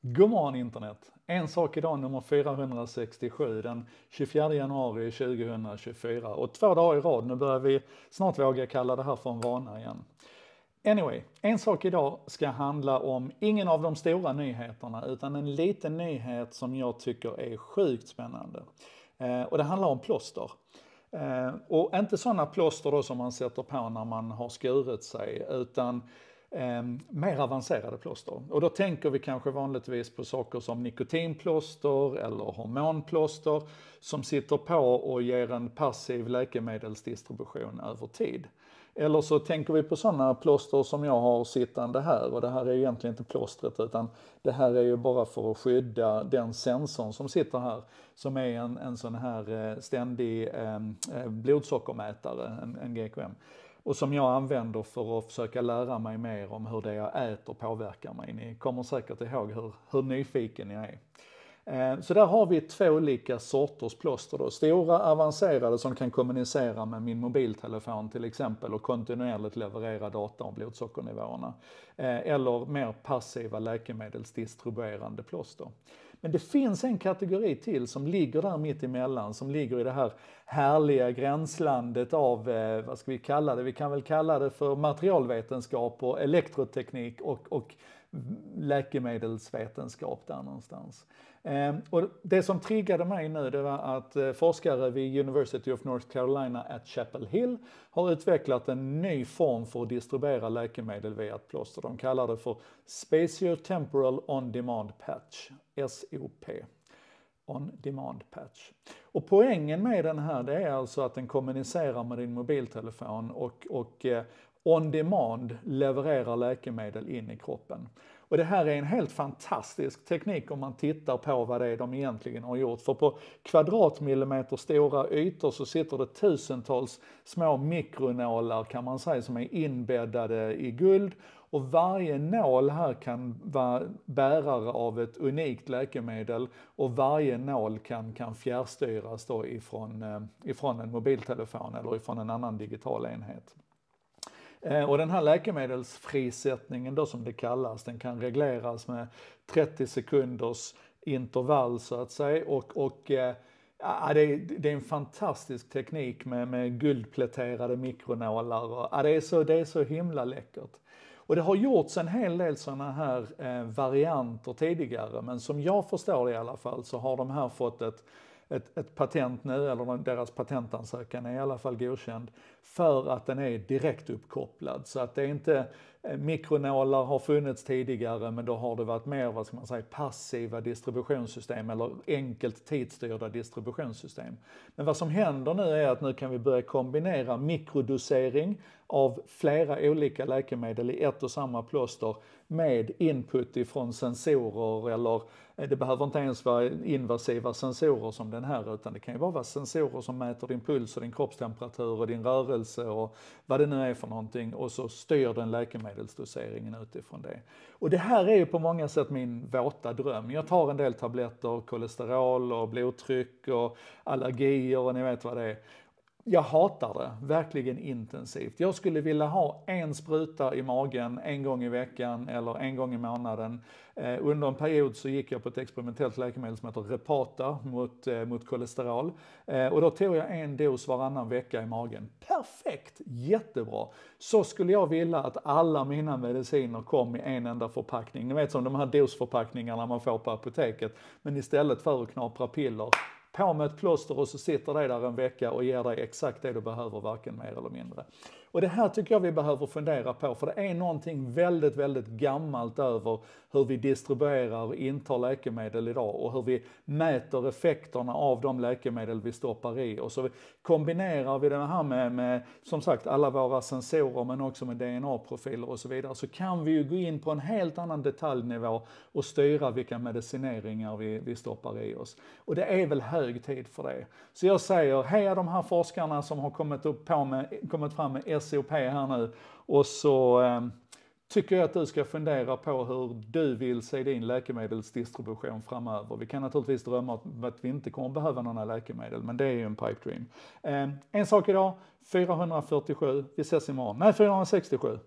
God morgon internet! En sak idag nummer 467 den 24 januari 2024 och två dagar i rad. Nu börjar vi snart våga kalla det här för en vana igen. Anyway, en sak idag ska handla om ingen av de stora nyheterna utan en liten nyhet som jag tycker är sjukt spännande. Eh, och det handlar om plåster. Eh, och inte sådana plåster då som man sätter på när man har skurit sig utan eh, mer avancerade plåster. Och då tänker vi kanske vanligtvis på saker som nikotinplåster eller hormonplåster som sitter på och ger en passiv läkemedelsdistribution över tid. Eller så tänker vi på sådana plåster som jag har sittande här och det här är egentligen inte plåstret utan det här är ju bara för att skydda den sensorn som sitter här som är en, en sån här eh, ständig ehm, eh, blodsockermätare, en, en GKM och som jag använder för att försöka lära mig mer om hur det jag äter påverkar mig. Ni kommer säkert ihåg hur, hur nyfiken jag är. Eh, så där har vi två olika sorters plåster. Då. Stora avancerade som kan kommunicera med min mobiltelefon till exempel och kontinuerligt leverera data om blodsockernivåerna. Eh, eller mer passiva läkemedelsdistribuerande plåster. Men det finns en kategori till som ligger där mitt emellan, som ligger i det här härliga gränslandet av, eh, vad ska vi kalla det, vi kan väl kalla det för materialvetenskap och elektroteknik och, och läkemedelsvetenskap där någonstans. Eh, och det som triggade mig nu det var att eh, forskare vid University of North Carolina at Chapel Hill har utvecklat en ny form för att distribuera läkemedel via ett plåster. De kallar det för Spatiotemporal On Demand Patch, SOP. On Demand Patch. Och poängen med den här det är alltså att den kommunicerar med din mobiltelefon och, och eh, on demand levererar läkemedel in i kroppen. Och det här är en helt fantastisk teknik om man tittar på vad det är de egentligen har gjort. För på kvadratmillimeter stora ytor så sitter det tusentals små mikronålar kan man säga som är inbäddade i guld och varje nål här kan vara bärare av ett unikt läkemedel och varje nål kan, kan fjärrstyras då ifrån, eh, ifrån en mobiltelefon eller ifrån en annan digital enhet. Eh, och den här läkemedelsfrisättningen då som det kallas, den kan regleras med 30 sekunders intervall så att säga och, och Ja, det, är, det är en fantastisk teknik med, med guldpläterade mikronålar. Och, ja, det, är så, det är så himla läckert. Och det har gjorts en hel del sådana här eh, varianter tidigare, men som jag förstår det i alla fall så har de här fått ett ett, ett patent nu, eller deras patentansökan är i alla fall godkänd, för att den är direkt uppkopplad. Så att det är inte, eh, mikronålar har funnits tidigare men då har det varit mer, vad ska man säga, passiva distributionssystem eller enkelt tidsstyrda distributionssystem. Men vad som händer nu är att nu kan vi börja kombinera mikrodosering av flera olika läkemedel i ett och samma plåster med input ifrån sensorer eller eh, det behöver inte ens vara invasiva sensorer som den här utan det kan ju bara vara sensorer som mäter din puls och din kroppstemperatur och din rörelse och vad det nu är för någonting och så styr den läkemedelsdoseringen utifrån det. Och det här är ju på många sätt min våta dröm. Jag tar en del tabletter, kolesterol och blodtryck och allergier och ni vet vad det är jag hatar det verkligen intensivt. Jag skulle vilja ha en spruta i magen en gång i veckan eller en gång i månaden. Eh, under en period så gick jag på ett experimentellt läkemedel som heter Repata mot, eh, mot kolesterol. Eh, och då tog jag en dos varannan vecka i magen. Perfekt, jättebra. Så skulle jag vilja att alla mina mediciner kom i en enda förpackning. Ni vet som de här dosförpackningarna man får på apoteket. Men istället för att knapra piller på med ett plåster och så sitter det där en vecka och ger dig exakt det du behöver, varken mer eller mindre. Och det här tycker jag vi behöver fundera på, för det är någonting väldigt, väldigt gammalt över hur vi distribuerar och intar läkemedel idag och hur vi mäter effekterna av de läkemedel vi stoppar i. Och så kombinerar vi det här med, med som sagt, alla våra sensorer men också med DNA-profiler och så vidare, så kan vi ju gå in på en helt annan detaljnivå och styra vilka medicineringar vi, vi stoppar i oss. Och det är väl hög tid för det. Så jag säger, heja de här forskarna som har kommit, upp på med, kommit fram med SOP här nu och så eh, tycker jag att du ska fundera på hur du vill se din läkemedelsdistribution framöver. Vi kan naturligtvis drömma om att vi inte kommer behöva några läkemedel, men det är ju en pipe dream. Eh, en sak idag, 447, vi ses imorgon. Nej, 467.